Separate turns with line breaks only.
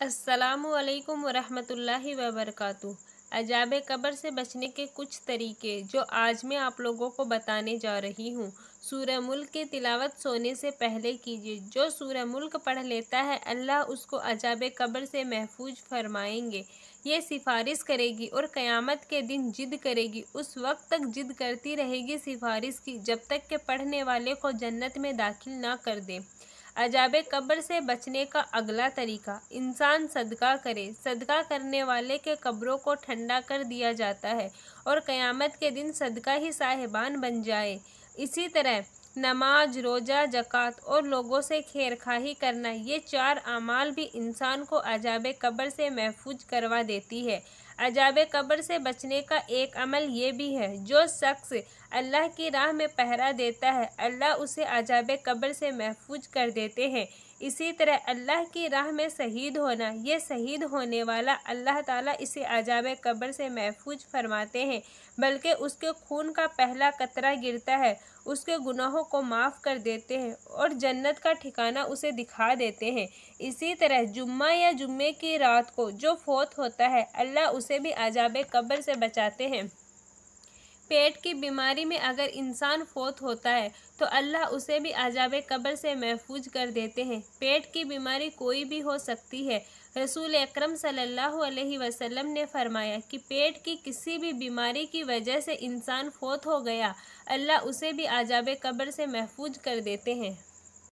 असलकम वरहमतुल्लाहि वबरकatuh अजाब कब्र से बचने के कुछ तरीके जो आज मैं आप लोगों को बताने जा रही हूँ। सूर्य मुल्क की तिलावत सोने से पहले कीजिए। जो सूर्य मुल्क पढ़ लेता है, अल्लाह उसको अजाब कब्र से महफूज फरमाएँगे। ये सिफारिश करेगी और क़यामत के दिन जिद करेगी। उस वक्त तक जिद करती रहेगी सिफारिश की, जब तक के पढ़ने वाले को जन्नत में दाखिल ना कर दे। अजाब कब्र से बचने का अगला तरीका, इंसान सदका करे। सदका करने वाले के कब्रों को ठंडा कर दिया जाता है और क़यामत के दिन सदका ही साहिबान बन जाए। इसी तरह नमाज़, रोज़ा, जक़ात और लोगों से खैर खाही करना, ये चार अमाल भी इंसान को अजाब कब्र से महफूज करवा देती है। अजाब कब्र से बचने का एक अमल ये भी है, जो शख्स अल्लाह की राह में पहरा देता है, अल्लाह उसे अजाब कब्र से महफूज कर देते हैं। इसी तरह अल्लाह की राह में शहीद होना, ये शहीद होने वाला अल्लाह ताला इसे अजाब कब्र से महफूज फरमाते हैं, बल्कि उसके खून का पहला कतरा गिरता है, उसके गुनाहों को माफ़ कर देते हैं और जन्नत का ठिकाना उसे दिखा देते हैं। इसी तरह जुम्मा या जुम्मे की रात को जो फोत होता है, अल्लाह उसे भी अजाब कब्र से बचाते हैं। पेट की बीमारी में अगर इंसान फोत होता है तो अल्लाह उसे भी अजाब कब्र से महफूज कर देते हैं। पेट की बीमारी कोई भी हो सकती है। रसूल अकरम सल्लल्लाहु अलैहि वसल्लम ने फरमाया कि पेट की किसी भी बीमारी की वजह से इंसान फोत हो गया, अल्लाह उसे भी अजाब कब्र से महफूज कर देते हैं।